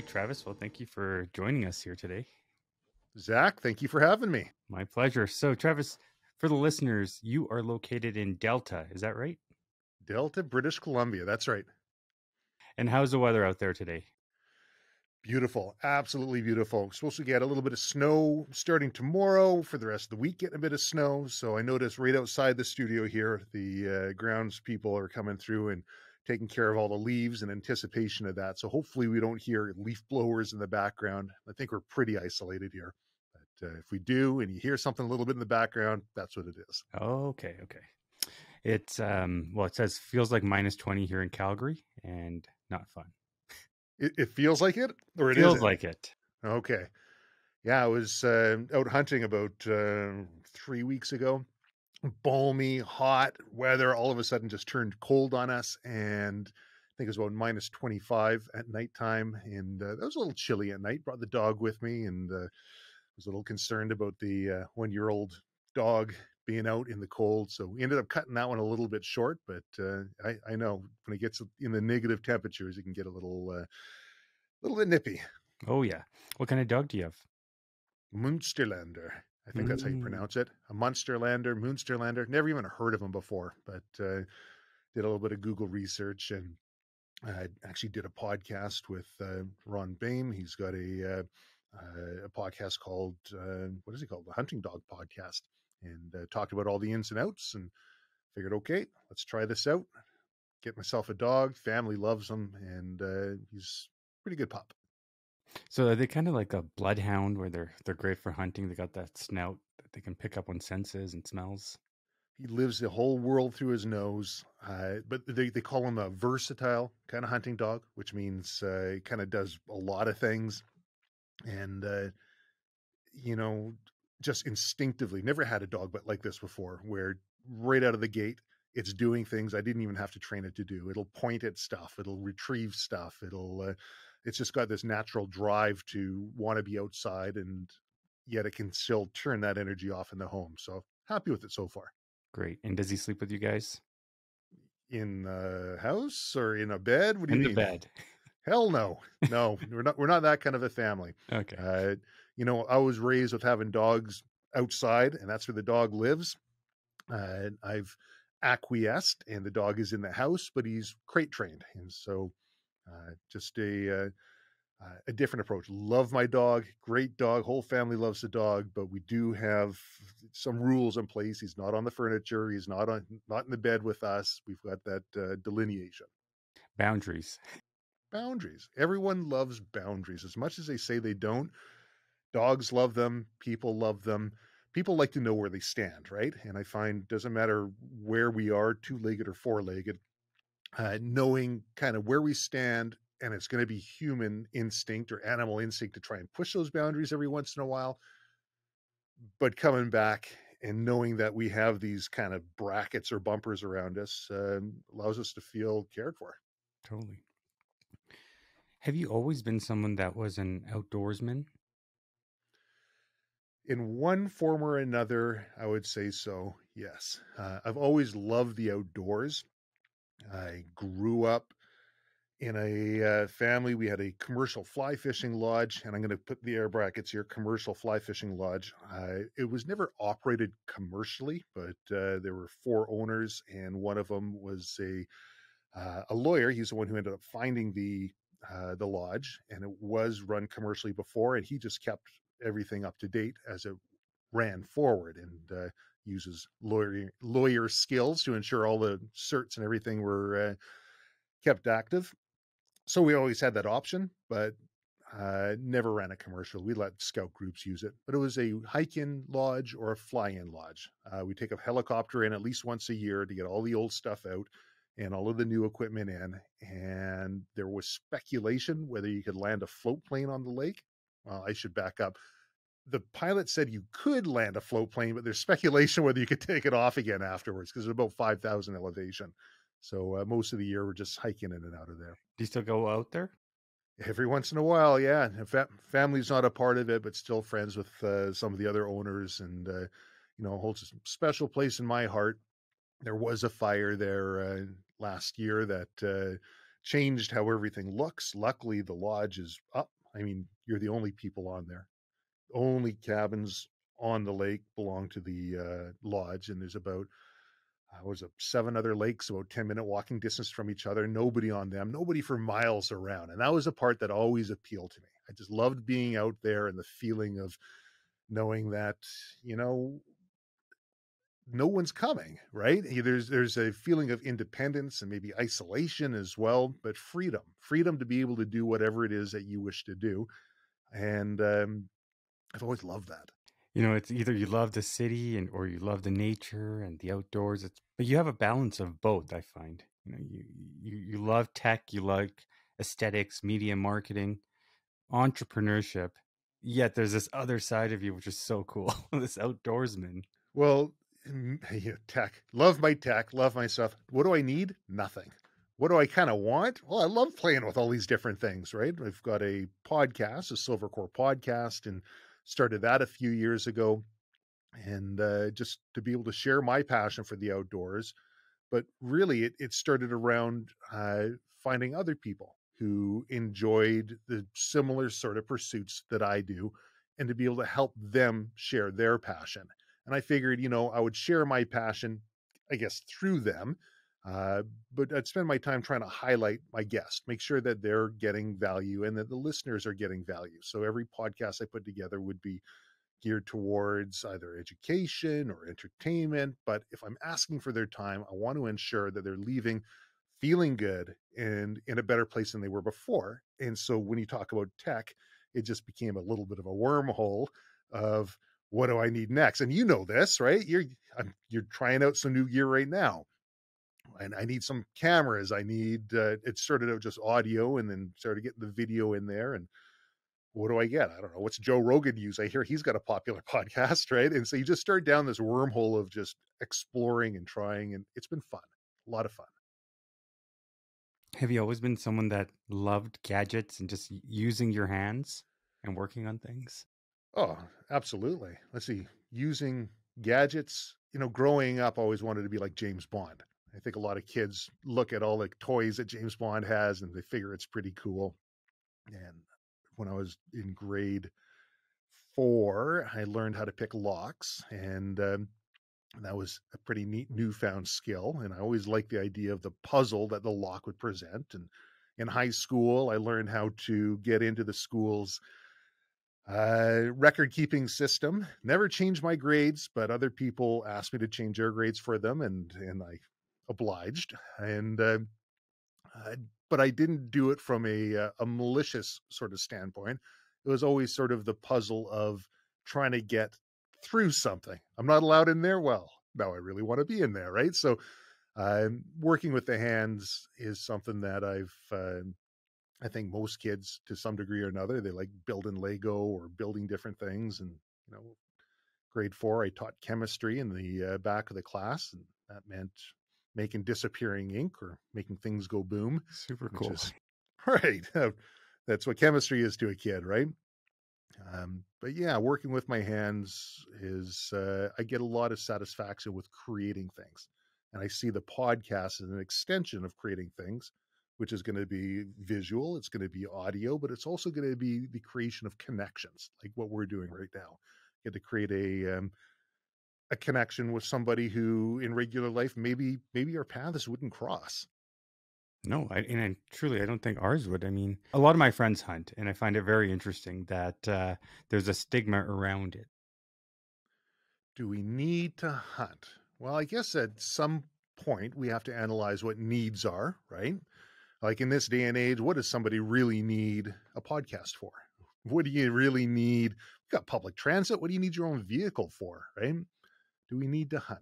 right, Travis. Well, thank you for joining us here today. Zak, thank you for having me. My pleasure. So, Travis, for the listeners, you are located in Delta. Is that right? Delta, British Columbia. That's right. And how's the weather out there today? Beautiful, absolutely beautiful. We're supposed to get a little bit of snow starting tomorrow. For the rest of the week, getting a bit of snow. So I noticed right outside the studio here, the uh, grounds people are coming through and taking care of all the leaves in anticipation of that. So hopefully we don't hear leaf blowers in the background. I think we're pretty isolated here. But uh, if we do, and you hear something a little bit in the background, that's what it is. Okay, okay. It's um well, it says feels like minus twenty here in Calgary, and not fun. It, it feels like it, or it feels isn't? like it. Okay. Yeah, I was uh, out hunting about uh, three weeks ago. Balmy, hot weather. All of a sudden, just turned cold on us, and I think it was about minus twenty five at nighttime, and uh, that was a little chilly at night. Brought the dog with me, and uh, was a little concerned about the uh, one year old dog being out in the cold. So we ended up cutting that one a little bit short, but uh, I, I know when it gets in the negative temperatures, it can get a little, uh, little bit nippy. Oh yeah. What kind of dog do you have? Munsterlander. I think that's how you Mm. pronounce it. A Munsterlander, Munsterlander. Never even heard of him before, but uh, did a little bit of Google research and I actually did a podcast with uh, Ron Bain. He's got a uh, uh, a podcast called uh, what is it called? The Hunting Dog Podcast, and uh, talked about all the ins and outs. And figured, okay, let's try this out. Get myself a dog. Family loves him, and uh, he's pretty good pup. So are they kind of like a bloodhound where they're they're great for hunting? They got that snout that they can pick up on senses and smells. He lives the whole world through his nose. Uh, but they, they call him a versatile kind of hunting dog, which means uh, he kind of does a lot of things. And, uh, you know, just instinctively, never had a dog but like this before, where right out of the gate, it's doing things I didn't even have to train it to do. It'll point at stuff, it'll retrieve stuff, it'll, uh, it's just got this natural drive to want to be outside and yet it can still turn that energy off in the home. So happy with it so far. Great. And does he sleep with you guys? in the house or in a bed? What do In you the mean? bed. Hell no, no. we're not. We're not that kind of a family. Okay. Uh, you know, I was raised with having dogs outside, and that's where the dog lives. Uh, I've acquiesced, and the dog is in the house, but he's crate trained, and so uh, just a uh, uh, a different approach. Love my dog, great dog. Whole family loves the dog, but we do have some rules in place. He's not on the furniture. He's not on not in the bed with us. We've got that uh, delineation. Boundaries. Boundaries. Everyone loves boundaries as much as they say they don't. Dogs love them. People love them. People like to know where they stand, right? And I find doesn't matter where we are, two-legged or four-legged, uh, knowing kind of where we stand and it's going to be human instinct or animal instinct to try and push those boundaries every once in a while but coming back and knowing that we have these kind of brackets or bumpers around us uh, allows us to feel cared for Totally. Have you always been someone that was an outdoorsman? in one form or another i would say so yes uh, i've always loved the outdoors i grew up in a uh, family we had a commercial fly fishing lodge and i'm going to put the air brackets here commercial fly fishing lodge. Uh, it was never operated commercially but uh, there were four owners and one of them was a uh, a lawyer. He's the one who ended up finding the uh, the lodge and it was run commercially before and he just kept everything up to date as it ran forward and uh, uses lawyer lawyer skills to ensure all the certs and everything were uh, kept active so we always had that option, but uh, never ran a commercial. We let scout groups use it, but it was a hike-in lodge or a fly-in lodge. Uh, we take a helicopter in at least once a year to get all the old stuff out and all of the new equipment in. And there was speculation whether you could land a float plane on the lake. Well, I should back up. The pilot said you could land a float plane, but there's speculation whether you could take it off again afterwards because it's about 5,000 elevation. So uh, most of the year we're just hiking in and out of there Do you still go out there? every once in a while yeah fa- family's not a part of it but still friends with uh, some of the other owners and uh, you know holds a special place in my heart there was a fire there uh, last year that uh, changed how everything looks. Luckily, the lodge is up. I mean, you're the only people on there. Only cabins on the lake belong to the uh, lodge, and there's about uh, was it seven other lakes about 10 minute walking distance from each other nobody on them nobody for miles around and that was a part that always appealed to me. I just loved being out there and the feeling of knowing that you know no one's coming right? There's there's a feeling of independence and maybe isolation as well but freedom freedom to be able to do whatever it is that you wish to do and um, i've always loved that. You know it's either you love the city and or you love the nature and the outdoors it's but you have a balance of both i find. You know you you, you love tech you like aesthetics media marketing entrepreneurship yet there's this other side of you which is so cool this outdoorsman. Well tech love my tech love my stuff what do i need? Nothing. What do i kind of want? Well i love playing with all these different things right? I've got a podcast a silvercore podcast and started that a few years ago and uh, just to be able to share my passion for the outdoors but really it, it started around uh, finding other people who enjoyed the similar sort of pursuits that i do and to be able to help them share their passion. And i figured you know i would share my passion i guess through them uh, but I'd spend my time trying to highlight my guest, make sure that they're getting value and that the listeners are getting value. So every podcast I put together would be geared towards either education or entertainment. But if I'm asking for their time, I want to ensure that they're leaving feeling good and in a better place than they were before. And so when you talk about tech, it just became a little bit of a wormhole of what do I need next? And you know this, right? You're I'm, you're trying out some new gear right now and I need some cameras. I need uh, it started out just audio and then started getting the video in there. And what do I get? I don't know. What's Joe Rogan use? I hear he's got a popular podcast, right? And so you just start down this wormhole of just exploring and trying, and it's been fun, a lot of fun. Have you always been someone that loved gadgets and just using your hands and working on things? Oh, absolutely. Let's see. Using gadgets, you know, growing up, I always wanted to be like James Bond. I think a lot of kids look at all the toys that James Bond has and they figure it's pretty cool. And when I was in grade four, I learned how to pick locks, and um, that was a pretty neat newfound skill. And I always liked the idea of the puzzle that the lock would present. And in high school, I learned how to get into the school's uh, record keeping system. Never changed my grades, but other people asked me to change their grades for them, and and I obliged. And uh, uh, but I didn't do it from a uh, a malicious sort of standpoint. It was always sort of the puzzle of trying to get through something. I'm not allowed in there. Well, now I really want to be in there, right? So, um, working with the hands is something that I've. Uh, I think most kids, to some degree or another, they like building Lego or building different things. And you know, grade four, I taught chemistry in the uh, back of the class, and that meant making disappearing ink or making things go boom. Super cool. Is, right. That's what chemistry is to a kid, right? Um, but yeah, working with my hands is, uh, I get a lot of satisfaction with creating things. And I see the podcast as an extension of creating things, which is going to be visual, it's going to be audio, but it's also going to be the creation of connections, like what we're doing right now. Get to create a um, a connection with somebody who in regular life maybe maybe our paths wouldn't cross. No I, and I, truly i don't think ours would. I mean a lot of my friends hunt and i find it very interesting that uh, there's a stigma around it. Do we need to hunt? Well i guess at some point we have to analyze what needs are right? Like in this day and age what does somebody really need a podcast for? What do you really need? You got public transit. What do you need your own vehicle for right do we need to hunt?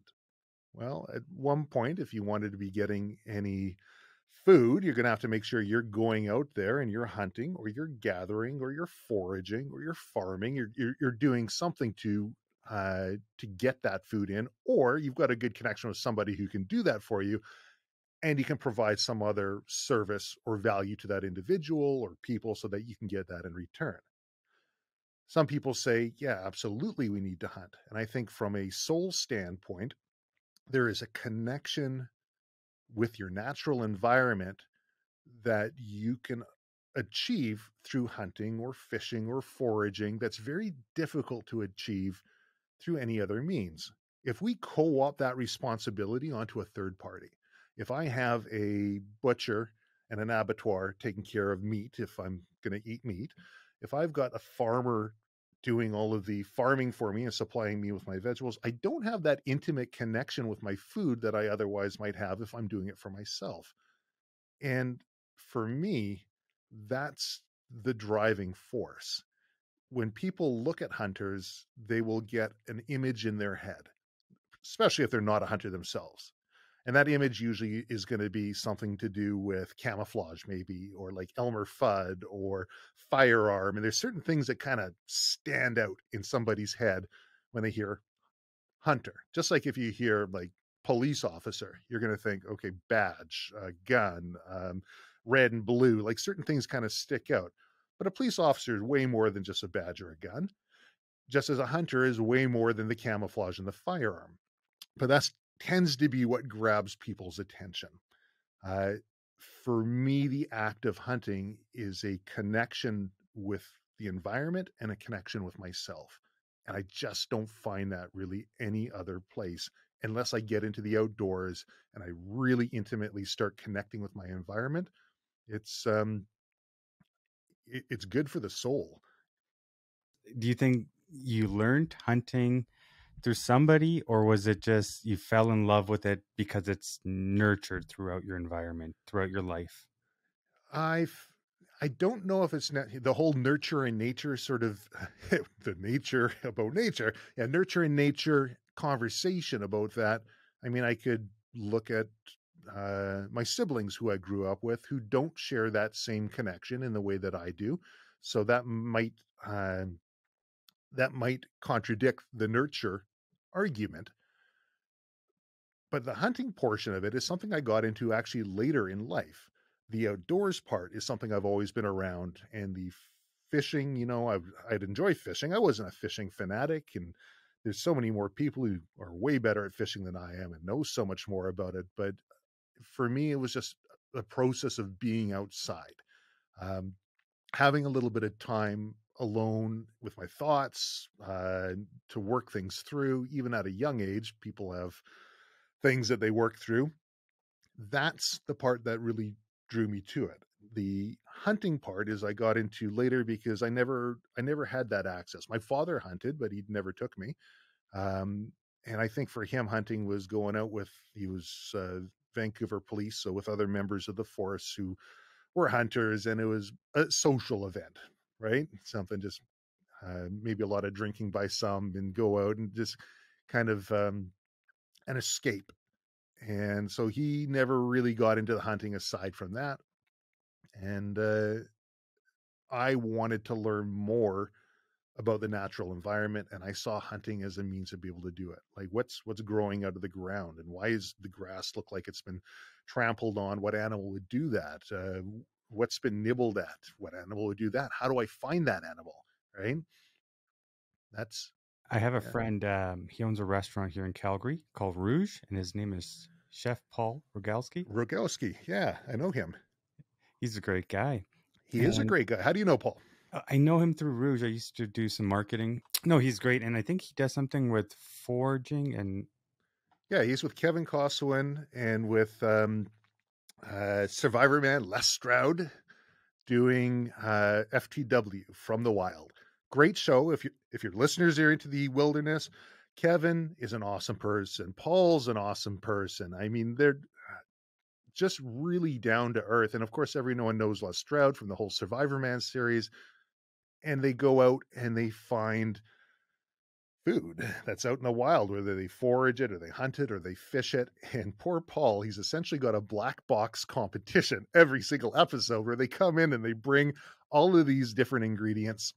Well, at one point, if you wanted to be getting any food, you're going to have to make sure you're going out there and you're hunting or you're gathering or you're foraging or you're farming. You're, you're, you're doing something to uh, to get that food in, or you've got a good connection with somebody who can do that for you, and you can provide some other service or value to that individual or people so that you can get that in return. Some people say, yeah, absolutely, we need to hunt. And I think from a soul standpoint, there is a connection with your natural environment that you can achieve through hunting or fishing or foraging that's very difficult to achieve through any other means. If we co opt that responsibility onto a third party, if I have a butcher and an abattoir taking care of meat, if I'm going to eat meat, if I've got a farmer doing all of the farming for me and supplying me with my vegetables, I don't have that intimate connection with my food that I otherwise might have if I'm doing it for myself. And for me, that's the driving force. When people look at hunters, they will get an image in their head, especially if they're not a hunter themselves. And that image usually is going to be something to do with camouflage, maybe, or like Elmer Fudd or firearm. And there's certain things that kind of stand out in somebody's head when they hear hunter. Just like if you hear like police officer, you're going to think, okay, badge, uh, gun, um, red and blue, like certain things kind of stick out. But a police officer is way more than just a badge or a gun, just as a hunter is way more than the camouflage and the firearm. But that's tends to be what grabs people's attention. Uh, for me, the act of hunting is a connection with the environment and a connection with myself. And I just don't find that really any other place unless I get into the outdoors and I really intimately start connecting with my environment. It's um, it, it's good for the soul. Do you think you learned hunting through somebody or was it just you fell in love with it because it's nurtured throughout your environment throughout your life? I've i don't know if it's the whole nurture and nature sort of the nature about nature yeah nurture and nature conversation about that. I mean i could look at uh, my siblings who i grew up with who don't share that same connection in the way that i do so that might uh, that might contradict the nurture argument. But the hunting portion of it is something I got into actually later in life. The outdoors part is something I've always been around, and the fishing, you know, I've, I'd enjoy fishing. I wasn't a fishing fanatic, and there's so many more people who are way better at fishing than I am and know so much more about it. But for me, it was just the process of being outside, um, having a little bit of time alone with my thoughts uh, to work things through. Even at a young age, people have things that they work through. That's the part that really drew me to it. The hunting part is I got into later because I never I never had that access. My father hunted, but he never took me. Um, and I think for him, hunting was going out with he was uh, Vancouver police, so with other members of the force who were hunters, and it was a social event right? Something just uh, maybe a lot of drinking by some and go out and just kind of um, an escape. And so he never really got into the hunting aside from that. And uh, I wanted to learn more about the natural environment and I saw hunting as a means to be able to do it. Like what's what's growing out of the ground and why does the grass look like it's been trampled on? What animal would do that? Uh, what's been nibbled at what animal would do that how do i find that animal right that's i have a yeah. friend um, he owns a restaurant here in calgary called rouge and his name is chef paul rogalski rogalski yeah i know him he's a great guy he and is a great guy how do you know paul I know him through Rouge. I used to do some marketing. No, he's great, and I think he does something with foraging and. Yeah, he's with Kevin Kossowan and with um, uh, Survivorman Les Stroud doing uh, FTW from the wild. Great show. If you if your listeners are into the wilderness, Kevin is an awesome person. Paul's an awesome person. I mean, they're just really down to earth. And of course, everyone knows Les Stroud from the whole Survivor Man series. And they go out and they find food that's out in the wild, whether they forage it or they hunt it or they fish it. And poor Paul, he's essentially got a black box competition every single episode where they come in and they bring all of these different ingredients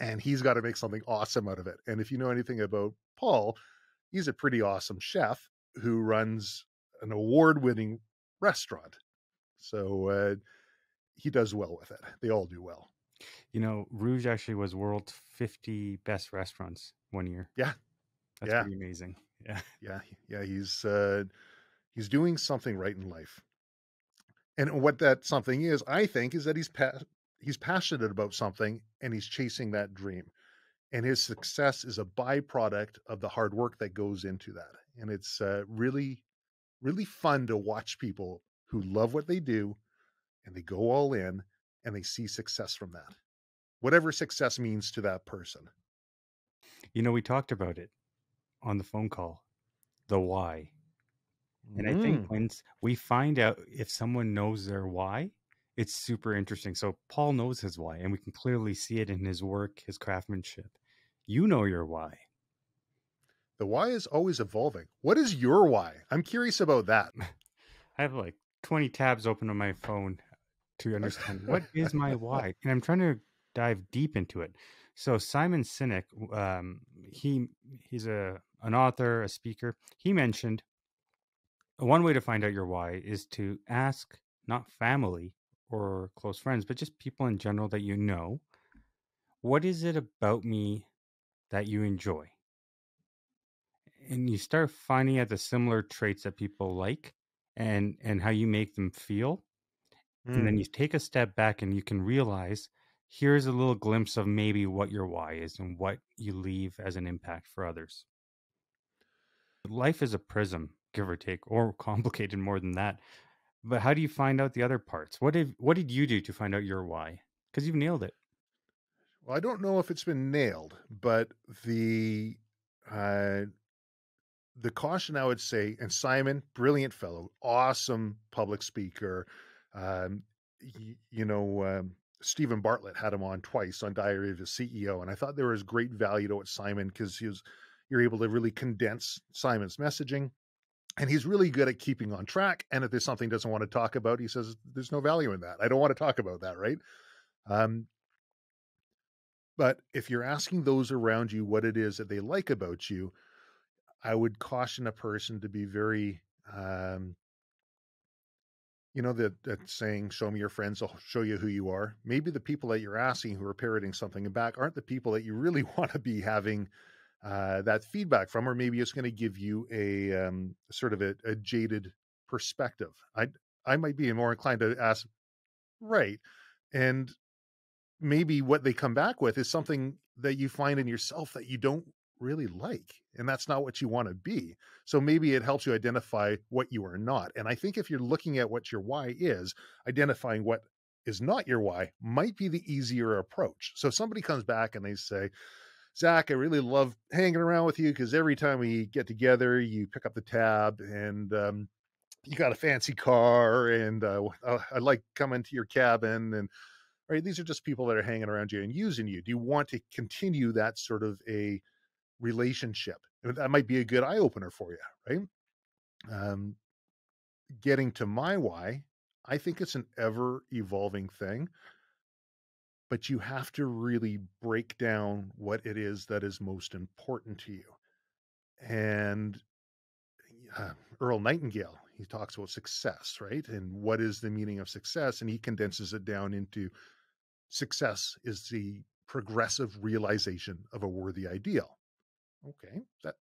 and he's got to make something awesome out of it. And if you know anything about Paul, he's a pretty awesome chef who runs an award winning restaurant. So uh, he does well with it. They all do well. You know, Rouge actually was world's 50 best restaurants one year. Yeah. That's yeah. pretty amazing. Yeah. Yeah. Yeah. He's, uh, he's doing something right in life. And what that something is, I think, is that he's pa- he's passionate about something and he's chasing that dream. And his success is a byproduct of the hard work that goes into that. And it's uh, really, really fun to watch people who love what they do and they go all in and they see success from that, whatever success means to that person. You know, we talked about it on the phone call, the why. And I think Mm. once we find out if someone knows their why, it's super interesting. So Paul knows his why, and we can clearly see it in his work, his craftsmanship. You know your why. The why is always evolving. What is your why? I'm curious about that. I have like 20 tabs open on my phone to understand what is my why. And I'm trying to dive deep into it. So Simon Sinek, um, he he's a an author, a speaker. He mentioned one way to find out your why is to ask not family or close friends, but just people in general that you know, what is it about me that you enjoy? And you start finding out the similar traits that people like and and how you make them feel. And then Mm. you take a step back and you can realize here's a little glimpse of maybe what your why is and what you leave as an impact for others. Life is a prism, give or take, or complicated more than that. But how do you find out the other parts? What did what did you do to find out your why? Because you've nailed it. Well, I don't know if it's been nailed, but the uh, the caution I would say, and Simon, brilliant fellow, awesome public speaker. Um, y- you know, um, Steven Bartlett had him on twice on Diary of a CEO, and I thought there was great value to what Simon because he was you're able to really condense Simon's messaging. And he's really good at keeping on track. And if there's something he doesn't want to talk about, he says, There's no value in that. I don't want to talk about that, right? Um, but if you're asking those around you what it is that they like about you, I would caution a person to be very, um, you know, that that saying, "Show me your friends, I'll show you who you are." Maybe the people that you're asking who are parroting something back aren't the people that you really want to be having uh, that feedback from, or maybe it's going to give you a um, sort of a, a jaded perspective. I I might be more inclined to ask, right, and maybe what they come back with is something that you find in yourself that you don't really like and that's not what you want to be. So maybe it helps you identify what you are not and i think if you're looking at what your why is identifying what is not your why might be the easier approach. So somebody comes back and they say zak i really love hanging around with you because every time we get together you pick up the tab and um, you got a fancy car and uh, i like coming to your cabin and right these are just people that are hanging around you and using you. Do you want to continue that sort of a relationship that might be a good eye opener for you right? Um getting to my why i think it's an ever evolving thing. But you have to really break down what it is that is most important to you. And uh, earl nightingale he talks about success right? And what is the meaning of success? And he condenses it down into success is the progressive realization of a worthy ideal. Okay, that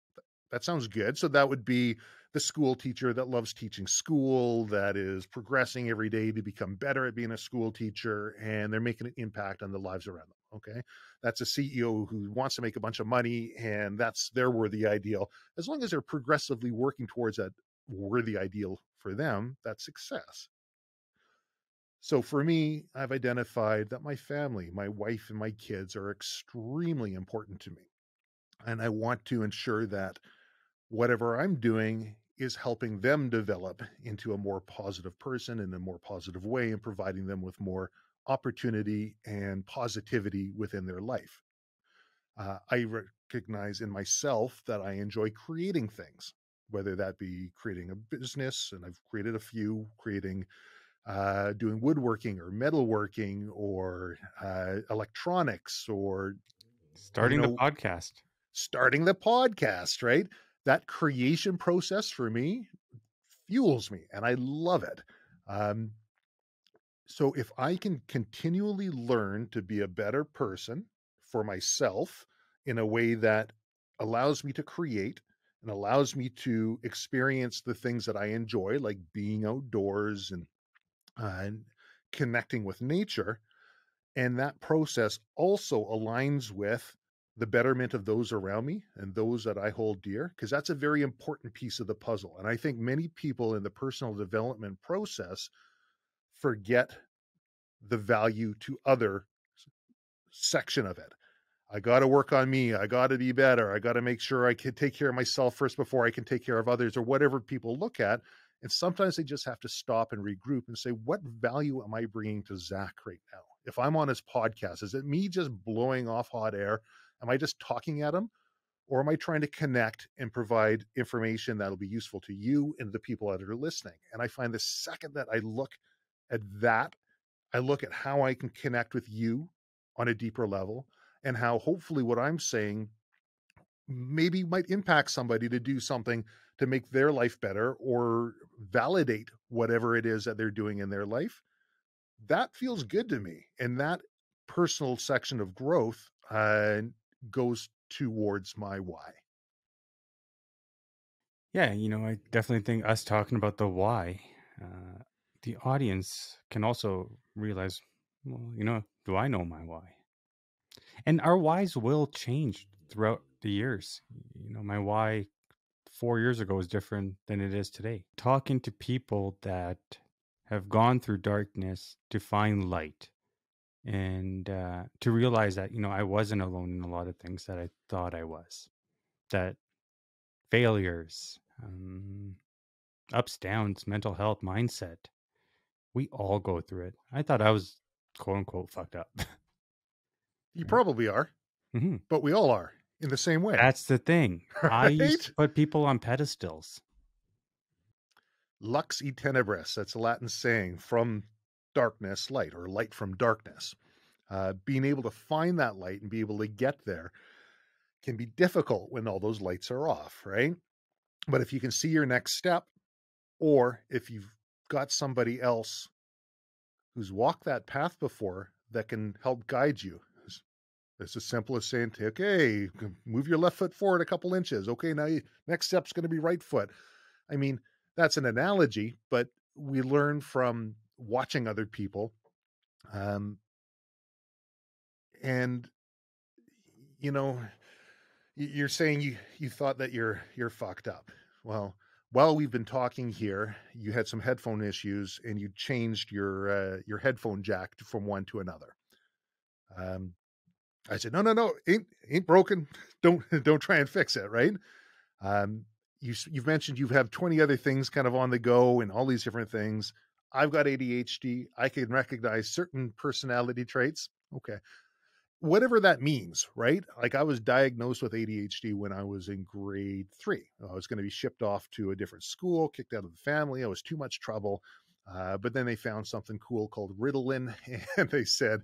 that sounds good. So that would be the school teacher that loves teaching school, that is progressing every day to become better at being a school teacher, and they're making an impact on the lives around them. Okay, that's a CEO who wants to make a bunch of money, and that's their worthy ideal. As long as they're progressively working towards that worthy ideal for them, that's success. So for me, I've identified that my family, my wife and my kids are extremely important to me. And I want to ensure that whatever I'm doing is helping them develop into a more positive person in a more positive way and providing them with more opportunity and positivity within their life. Uh, I recognize in myself that I enjoy creating things, whether that be creating a business, and I've created a few, creating uh, doing woodworking or metalworking or uh, electronics or Starting know- the podcast. Starting the podcast, right? That creation process for me fuels me and I love it. Um, so if I can continually learn to be a better person for myself in a way that allows me to create and allows me to experience the things that I enjoy, like being outdoors and uh, connecting with nature. And that process also aligns with the betterment of those around me and those that I hold dear, because that's a very important piece of the puzzle. And I think many people in the personal development process forget the value to other section of it. I got to work on me. I got to be better. I got to make sure I can take care of myself first before I can take care of others or whatever people look at. And sometimes they just have to stop and regroup and say, what value am I bringing to Zak right now? If I'm on his podcast, is it me just blowing off hot air? Am I just talking at them? Or am I trying to connect and provide information that'll be useful to you and the people that are listening? And I find the second that I look at that, I look at how I can connect with you on a deeper level and how hopefully what I'm saying maybe might impact somebody to do something to make their life better or validate whatever it is that they're doing in their life. That feels good to me. And that personal section of growth uh, goes towards my why. Yeah, you know, I definitely think us talking about the why, uh, the audience can also realize, well, you know, do I know my why? And our whys will change throughout the years. You know, my why four years ago is different than it is today. Talking to people that have gone through darkness to find light and uh, to realize that, you know, I wasn't alone in a lot of things that I thought I was, that failures, um, ups, downs, mental health, mindset, we all go through it. I thought I was quote unquote fucked up. You probably are, hmm but we all are in the same way. That's the thing. I used to put people on pedestals. Lux e tenebris. That's a Latin saying from darkness, light, or light from darkness. Uh, being able to find that light and be able to get there can be difficult when all those lights are off, right? But if you can see your next step, or if you've got somebody else who's walked that path before that can help guide you, it's, as simple as saying, okay, move your left foot forward a couple inches. Okay, now you, next step's going to be right foot. I mean, that's an analogy, but we learn from watching other people. Um, and you know, you're saying you you thought that you're you're fucked up. Well, while we've been talking here, you had some headphone issues and you changed your uh, your headphone jack from one to another. Um, I said, no, no, no, ain't ain't broken. Don't don't try and fix it, right? Um, you you've mentioned you have 20 other things kind of on the go and all these different things. I've got ADHD. I can recognize certain personality traits. Okay. Whatever that means, right? Like I was diagnosed with ADHD when I was in grade three. I was going to be shipped off to a different school, kicked out of the family. I was too much trouble. Uh, but then they found something cool called Ritalin, and they said,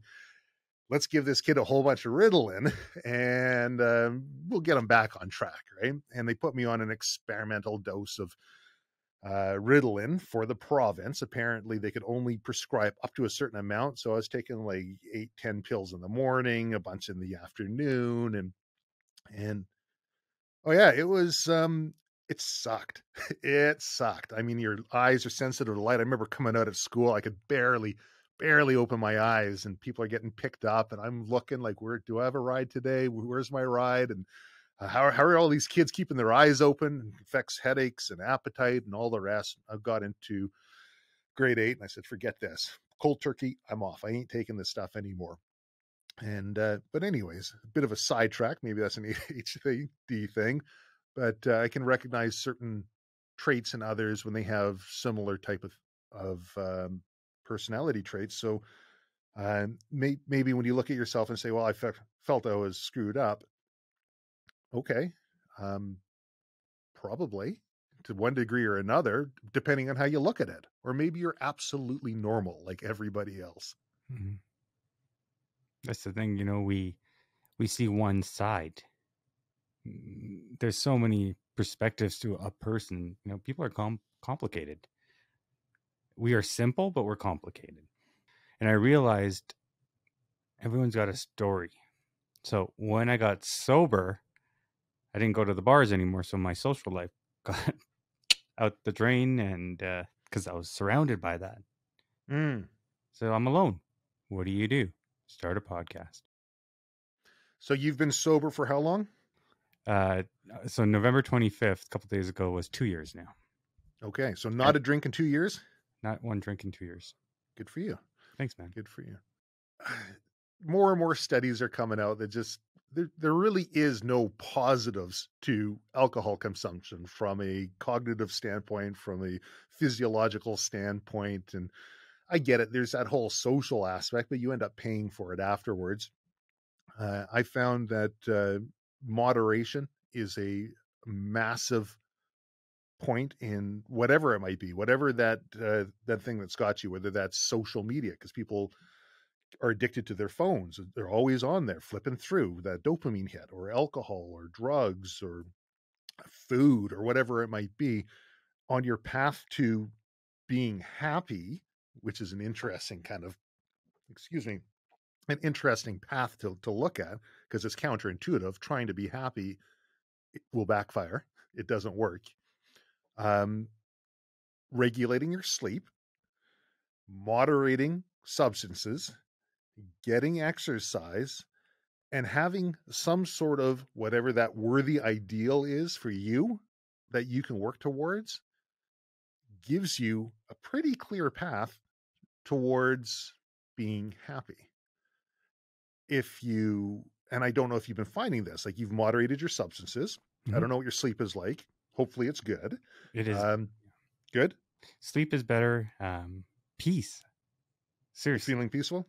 let's give this kid a whole bunch of Ritalin and um, we'll get him back on track, right? And they put me on an experimental dose of uh, Ritalin for the province. Apparently, they could only prescribe up to a certain amount. So I was taking like eight, ten pills in the morning, a bunch in the afternoon, and and oh yeah, it was um it sucked. it sucked. I mean, your eyes are sensitive to light. I remember coming out of school, I could barely barely open my eyes and people are getting picked up and I'm looking like where do I have a ride today? Where's my ride? And how, are- how are all these kids keeping their eyes open? It affects headaches and appetite and all the rest. I got into grade eight and I said, forget this. Cold turkey, I'm off. I ain't taking this stuff anymore. And uh, but anyways, a bit of a sidetrack. Maybe that's an ADHD thing, but uh, I can recognize certain traits in others when they have similar type of of um, personality traits. So uh, may, maybe when you look at yourself and say, "Well, I fe- felt I was screwed up," okay, um, probably to one degree or another, depending on how you look at it. Or maybe you're absolutely normal, like everybody else. Mhm. That's the thing, you know, we we see one side. Mm, There's so many perspectives to a person. You know, people are com- complicated. We are simple, but we're complicated. And I realized everyone's got a story. So when I got sober, I didn't go to the bars anymore. So my social life got out the drain, and because I was surrounded by that. Mm. So I'm alone. What do you do? Start a podcast. So you've been sober for how long? Uh, so November 25th, a couple days ago, was two years now. Okay, so not a drink in two years. Not one drink in two years. Good for you. Thanks, man. Good for you. More and more studies are coming out that just there, there really is no positives to alcohol consumption from a cognitive standpoint, from a physiological standpoint. And I get it. There's that whole social aspect, but you end up paying for it afterwards. Uh, I found that uh, moderation is a massive point in whatever it might be, whatever that uh, that thing that's got you, whether that's social media, because people are addicted to their phones. They're always on there, flipping through that dopamine hit, or alcohol, or drugs, or food, or whatever it might be, on your path to being happy, which is an interesting kind of, excuse me, an interesting path to to look at because it's counterintuitive. Trying to be happy will backfire. It doesn't work. Um, regulating your sleep, moderating substances, getting exercise, and having some sort of whatever that worthy ideal is for you that you can work towards gives you a pretty clear path towards being happy. If you, and I don't know if you've been finding this, like you've moderated your substances. Mm-hmm. I don't know what your sleep is like. Hopefully it's good. It is. Um, good. Sleep is better. Um, peace. Seriously. Feeling peaceful?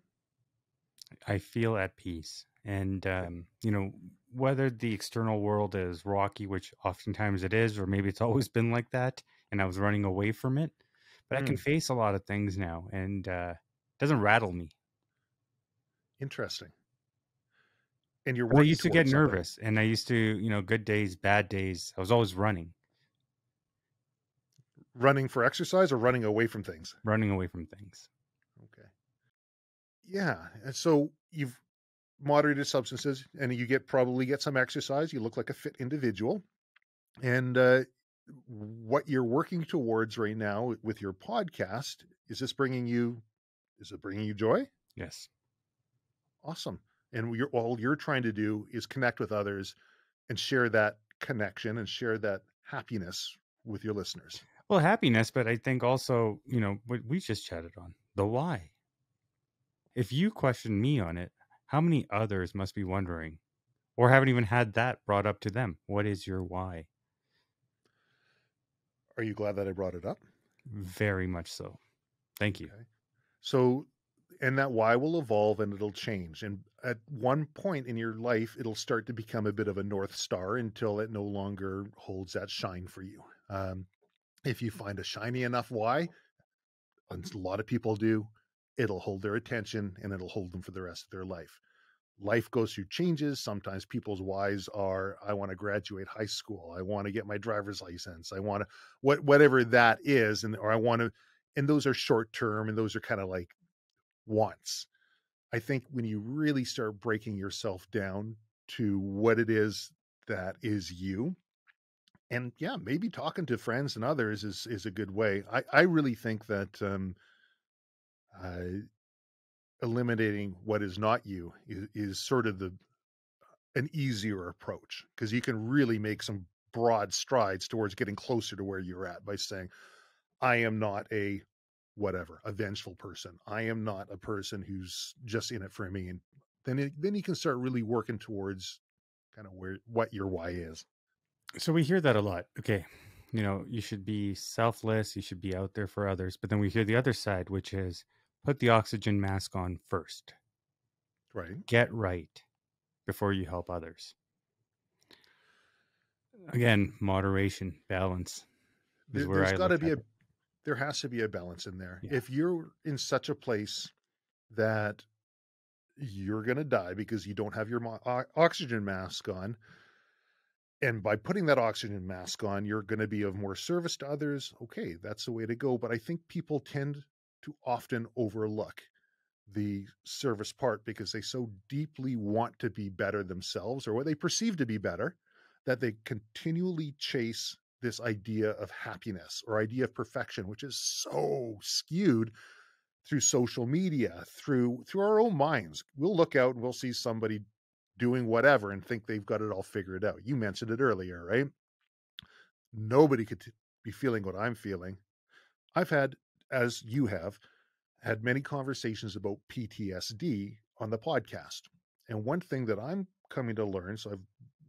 I feel at peace. And, um, you know, whether the external world is rocky, which oftentimes it is, or maybe it's always been like that, and I was running away from it, but mm. I can face a lot of things now, and uh, it doesn't rattle me. Interesting. And you're. I used to get nervous, something. and I used to, you know, good days, bad days. I was always running. Running for exercise or running away from things? Running away from things. Yeah. And so you've moderated substances and you get probably get some exercise. You look like a fit individual. And uh, what you're working towards right now with your podcast, is this bringing you, is it bringing you joy? Yes. Awesome. And you're, all you're trying to do is connect with others and share that connection and share that happiness with your listeners. Well, happiness, but I think also, you know, what we just chatted on the why. If you question me on it, how many others must be wondering or haven't even had that brought up to them? What is your why? Are you glad that I brought it up? Very much so. Thank you. Okay. So, and that why will evolve and it'll change. And at one point in your life, it'll start to become a bit of a North Star until it no longer holds that shine for you. Um, if you find a shiny enough why, a lot of people do, it'll hold their attention and it'll hold them for the rest of their life. Life goes through changes. Sometimes people's whys are I want to graduate high school, I want to get my driver's license, I want to what whatever that is, and or I want to and those are short term and those are kind of like wants. I think when you really start breaking yourself down to what it is that is you, and yeah, maybe talking to friends and others is is a good way. I I really think that um, uh, eliminating what is not you is, is sort of the an easier approach because you can really make some broad strides towards getting closer to where you're at by saying, I am not a whatever, a vengeful person. I am not a person who's just in it for me. And then it, then you can start really working towards kind of where what your why is. So we hear that a lot. Okay. You know, you should be selfless, you should be out there for others. But then we hear the other side, which is put the oxygen mask on first. Right. Get right before you help others. Uh, Again, moderation, balance is where There's got to be a there has to be a balance in there. Yeah. If you're in such a place that you're going to die because you don't have your mo- oxygen mask on, and by putting that oxygen mask on, you're going to be of more service to others. Okay, that's the way to go. But I think people tend to often overlook the service part because they so deeply want to be better themselves or what they perceive to be better that they continually chase this idea of happiness or idea of perfection, which is so skewed through social media, through through our own minds. We'll look out and we'll see somebody doing whatever and think they've got it all figured out. You mentioned it earlier, right? Nobody could be feeling what I'm feeling. I've had, as you have, had many conversations about PTSD on the podcast. And one thing that I'm coming to learn, so I've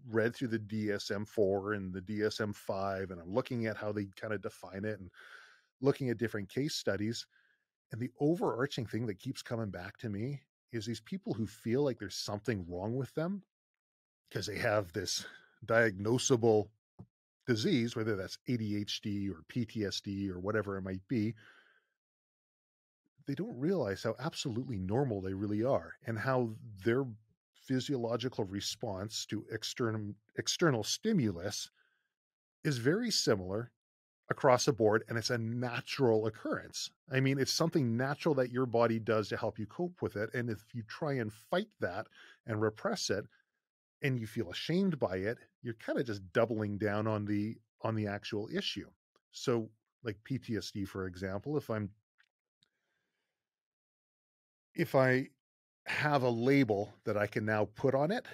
read through the DSM 4 and the DSM 5, and I'm looking at how they kind of define it and looking at different case studies. And the overarching thing that keeps coming back to me is these people who feel like there's something wrong with them because they have this diagnosable disease, whether that's ADHD or PTSD or whatever it might be, they don't realize how absolutely normal they really are and how their physiological response to external external stimulus is very similar across the board and it's a natural occurrence. I mean, it's something natural that your body does to help you cope with it and if you try and fight that and repress it and you feel ashamed by it, you're kind of just doubling down on the on the actual issue. So like PTSD for example, if I'm if I have a label that I can now put on it,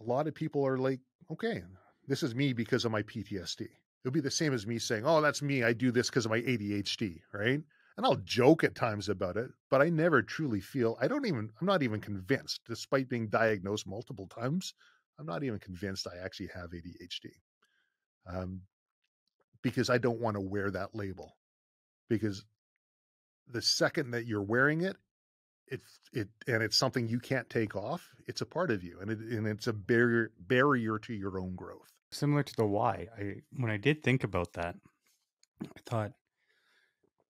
a lot of people are like, okay, this is me because of my PTSD. It'll be the same as me saying, oh, that's me. I do this because of my ADHD, right? And I'll joke at times about it, but I never truly feel, I don't even, I'm not even convinced, despite being diagnosed multiple times, I'm not even convinced I actually have ADHD. Um, because I don't want to wear that label. Because the second that you're wearing it, it's it and it's something you can't take off it's a part of you and it and it's a barrier barrier to your own growth Similar to the why. I when I did think about that, I thought,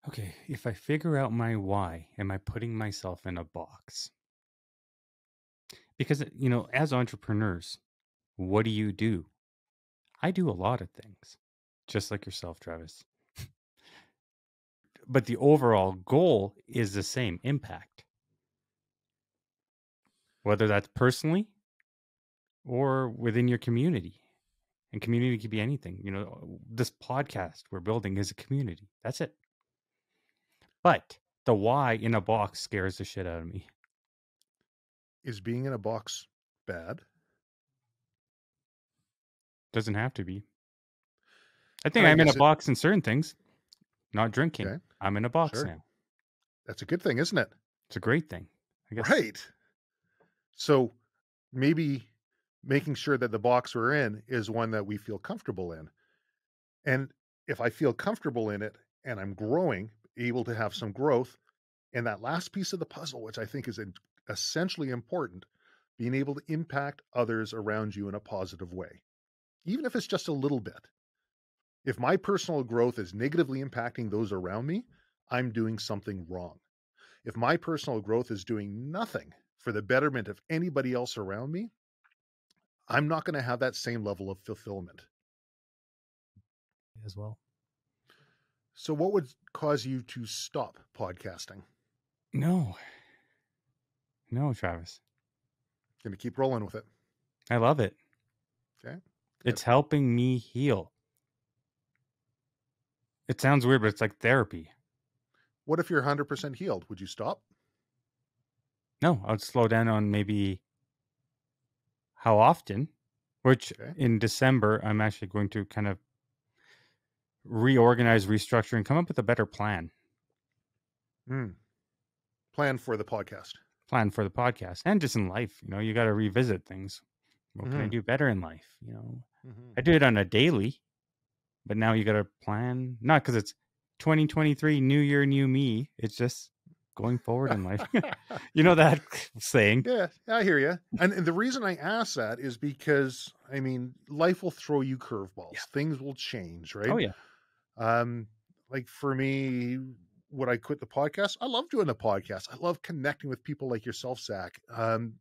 okay, if I figure out my why, am I putting myself in a box? Because you know, as entrepreneurs, what do you do? I do a lot of things, just like yourself, Travis. but the overall goal is the same impact. Whether that's personally or within your community. And community could be anything. You know, this podcast we're building is a community. That's it. But the why in a box scares the shit out of me. is being in a box bad Doesn't have to be. I think I I'm in a it- box in certain things. Not drinking. Okay. I'm in a box Sure. now. that's a good thing isn't it It's a great thing. I guess. right so maybe making sure that the box we're in is one that we feel comfortable in. And if i feel comfortable in it and i'm growing able to have some growth and that last piece of the puzzle which i think is essentially important being able to impact others around you in a positive way even if it's just a little bit. If my personal growth is negatively impacting those around me i'm doing something wrong. If my personal growth is doing nothing for the betterment of anybody else around me, I'm not going to have that same level of fulfillment. As well. So, what would cause you to stop podcasting? No. No, Travis. Going to keep rolling with it. I love it. Okay. It's helping me heal. It sounds weird, but it's like therapy. What if you're 100% healed? Would you stop? No, I'd slow down on maybe how often, which Okay. in December, I'm actually going to kind of reorganize, restructure, and come up with a better plan. Hmm. Plan for the podcast. Plan for the podcast and just in life. You know, you got to revisit things. What can I Mhm. do better in life? You know, Mhm. I do it on a daily, but now you got to plan, not because it's 2023, new year, new me. It's just going forward in life. you know that saying. Yeah, I hear you. And, and the reason I ask that is because, I mean, life will throw you curveballs. Things will change, right? Oh, yeah. Um, like for me, would I quit the podcast? I love doing the podcast. I love connecting with people like yourself, Zak. Um,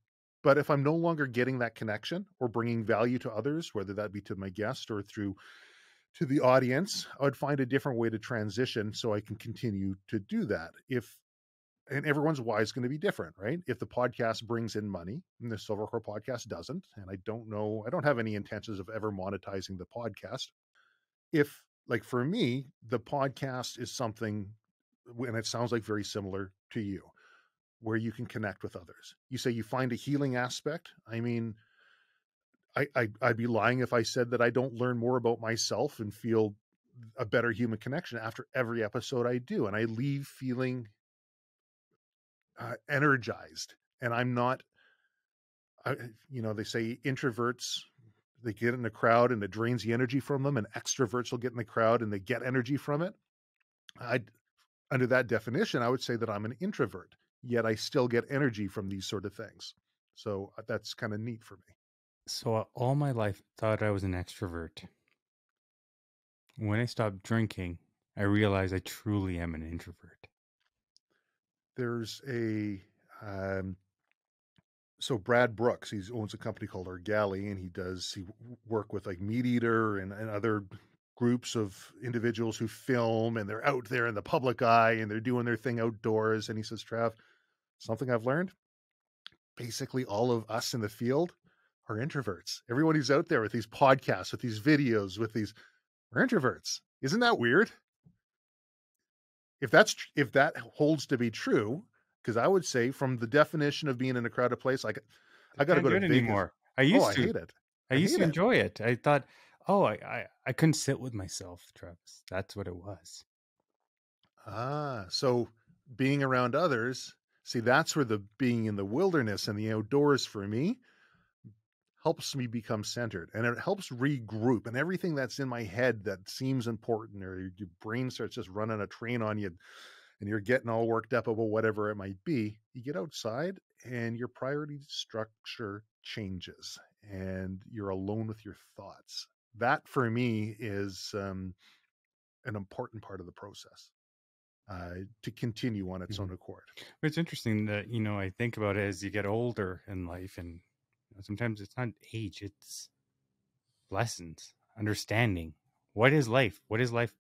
but if I'm no longer getting that connection or bringing value to others, whether that be to my guest or through to the audience, I would find a different way to transition so I can continue to do that. If and everyone's why is going to be different, right? If the podcast brings in money and the Silvercore podcast doesn't, and I don't know, I don't have any intentions of ever monetizing the podcast. If, like for me, the podcast is something and it sounds like very similar to you, where you can connect with others. You say you find a healing aspect. I mean, I, I I'd be lying if I said that I don't learn more about myself and feel a better human connection after every episode I do, and I leave feeling uh, energized. And I'm not, I, you know, they say introverts they get in the crowd and it drains the energy from them, and extroverts will get in the crowd and they get energy from it. I, under that definition, I would say that I'm an introvert, yet I still get energy from these sort of things. So uh, that's kind of neat for me. So uh, all my life thought I was an extrovert. When I stopped drinking, I realized I truly am an introvert. There's a um, so Brad Brooks, he owns a company called Argali, and he does he work with like MeatEater and, and other groups of individuals who film and they're out there in the public eye and they're doing their thing outdoors. And he says, Trav, something I've learned. Basically, all of us in the field are introverts. Everyone who's out there with these podcasts, with these videos, with these, we're introverts. Isn't that weird? If that's if that holds to be true, because I would say from the definition of being in a crowded place, like I, I got to go to Vegas. anymore. I used oh, to. I hate it. I, I used to enjoy it. it. I thought, oh, I, I I couldn't sit with myself, Travis. That's what it was. Ah, so being around others, see, that's where the being in the wilderness and the outdoors for me helps me become centered and it helps regroup and everything that's in my head that seems important or your brain starts just running a train on you and you're getting all worked up about whatever it might be, you get outside and your priority structure changes and you're alone with your thoughts. That for me is um, an important part of the process. Uh, to continue on its mm-hmm. own accord. It's interesting that you know I think about it as you get older in life, and know, sometimes it's not age; it's lessons, understanding. What is life? What is life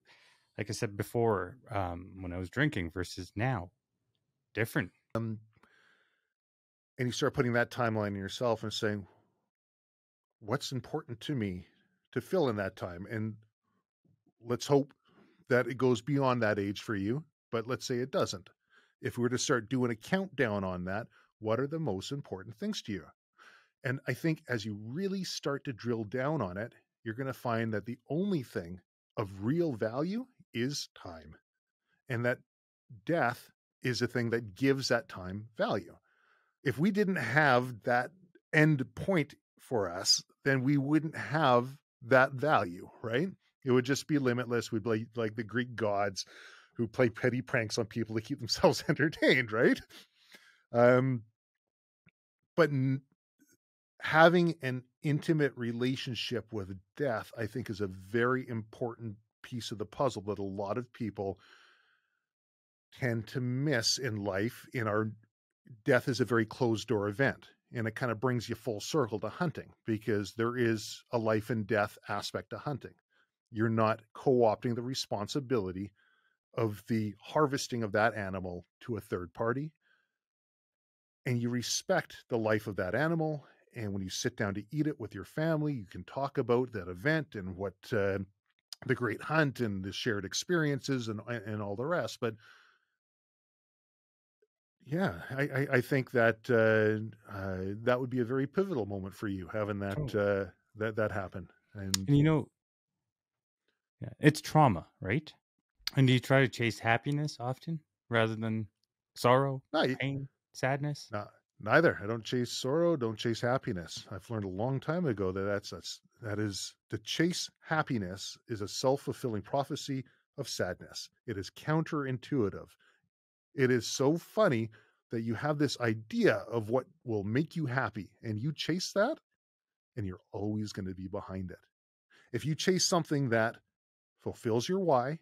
like I said before, um, when I was drinking versus now, different. Um, and you start putting that timeline in yourself and saying, what's important to me to fill in that time? And let's hope that it goes beyond that age for you, but let's say it doesn't. If we were to start doing a countdown on that, what are the most important things to you? And I think as you really start to drill down on it, you're going to find that the only thing of real value is time, and that death is a thing that gives that time value. If we didn't have that end point for us, then we wouldn't have that value, right? It would just be limitless. We'd be like the Greek gods who play petty pranks on people to keep themselves entertained, right? Um, but having an intimate relationship with death, I think, is a very important piece of the puzzle that a lot of people tend to miss in life in our death is a very closed door event and it kind of brings you full circle to hunting because there is a life and death aspect to hunting. You're not co-opting the responsibility of the harvesting of that animal to a third party and you respect the life of that animal and when you sit down to eat it with your family you can talk about that event and what uh, the great hunt and the shared experiences and and all the rest but yeah i i, think that uh, uh, that would be a very pivotal moment for you having that oh. uh, that that happen and, and you know yeah it's trauma right and do you try to chase happiness often rather than sorrow no, pain sadness no, neither. I don't chase sorrow don't chase happiness. I've learned a long time ago that that's, that's that is to chase happiness is a self-fulfilling prophecy of sadness. It is counterintuitive. It is so funny that you have this idea of what will make you happy and you chase that and you're always going to be behind it. If you chase something that fulfills your why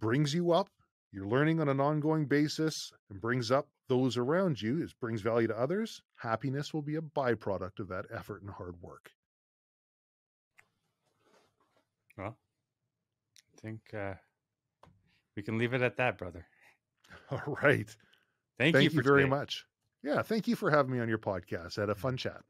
brings you up you're learning on an ongoing basis and brings up those around you, it brings value to others, happiness will be a byproduct of that effort and hard work. Well, I think uh, we can leave it at that, brother. All right. Thank, thank you, you very today. much. Yeah, thank you for having me on your podcast. I had a fun chat.